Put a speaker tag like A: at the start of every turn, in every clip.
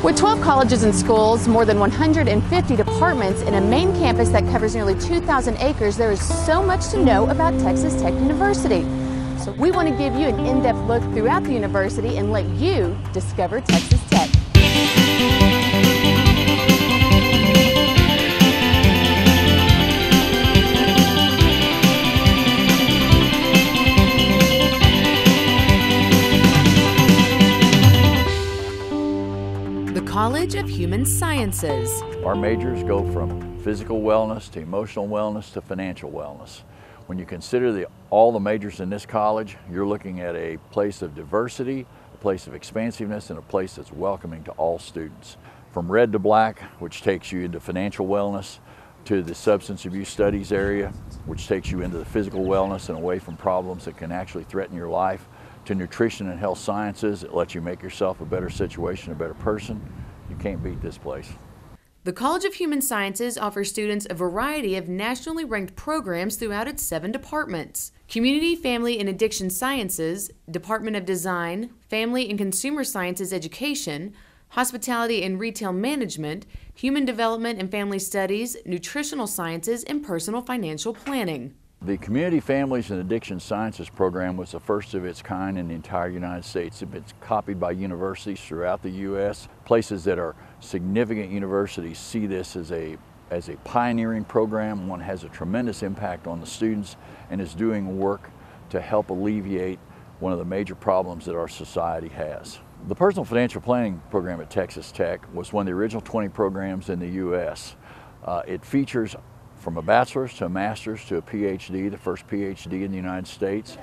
A: With 12 colleges and schools, more than 150 departments, and a main campus that covers nearly 2,000 acres, there is so much to know about Texas Tech University. So we want to give you an in-depth look throughout the university and let you discover Texas Tech. College of Human Sciences.
B: Our majors go from physical wellness to emotional wellness to financial wellness. When you consider the, all the majors in this college, you're looking at a place of diversity, a place of expansiveness, and a place that's welcoming to all students. From red to black, which takes you into financial wellness, to the substance abuse studies area, which takes you into the physical wellness and away from problems that can actually threaten your life, to nutrition and health sciences that lets you make yourself a better situation, a better person. You can't beat this place.
A: The College of Human Sciences offers students a variety of nationally ranked programs throughout its seven departments Community, Family, and Addiction Sciences, Department of Design, Family and Consumer Sciences Education, Hospitality and Retail Management, Human Development and Family Studies, Nutritional Sciences, and Personal Financial Planning.
B: The Community Families and Addiction Sciences program was the first of its kind in the entire United States. It's been copied by universities throughout the U.S. Places that are significant universities see this as a, as a pioneering program. One has a tremendous impact on the students and is doing work to help alleviate one of the major problems that our society has. The Personal Financial Planning program at Texas Tech was one of the original 20 programs in the U.S. Uh, it features from a bachelor's to a master's to a PhD, the first PhD in the United States.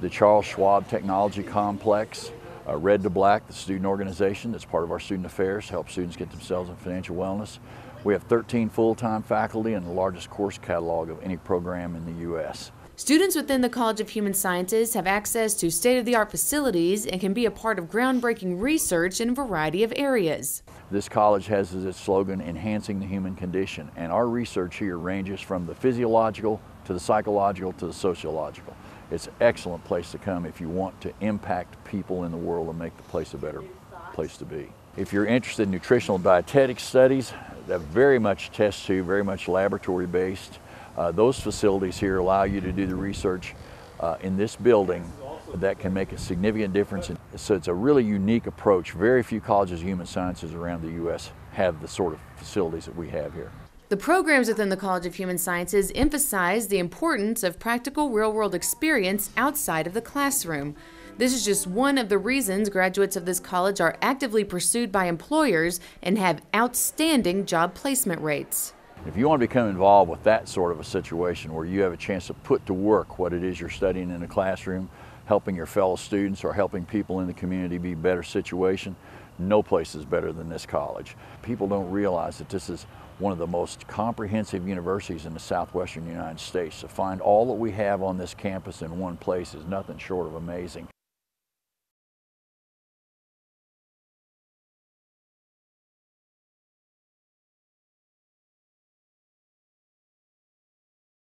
B: The Charles Schwab Technology Complex, uh, Red to Black, the student organization that's part of our student affairs help students get themselves in financial wellness. We have 13 full-time faculty and the largest course catalog of any program in the U.S.
A: Students within the College of Human Sciences have access to state-of-the-art facilities and can be a part of groundbreaking research in a variety of areas.
B: This college has as its slogan, enhancing the human condition, and our research here ranges from the physiological to the psychological to the sociological. It's an excellent place to come if you want to impact people in the world and make the place a better place to be. If you're interested in nutritional and dietetic studies, that very much test tube, very much laboratory based. Uh, those facilities here allow you to do the research uh, in this building that can make a significant difference. So it's a really unique approach. Very few colleges of human sciences around the U.S. have the sort of facilities that we have here.
A: The programs within the College of Human Sciences emphasize the importance of practical real-world experience outside of the classroom. This is just one of the reasons graduates of this college are actively pursued by employers and have outstanding job placement rates.
B: If you want to become involved with that sort of a situation where you have a chance to put to work what it is you're studying in the classroom, helping your fellow students or helping people in the community be better situation, no place is better than this college. People don't realize that this is one of the most comprehensive universities in the southwestern United States. To find all that we have on this campus in one place is nothing short of amazing.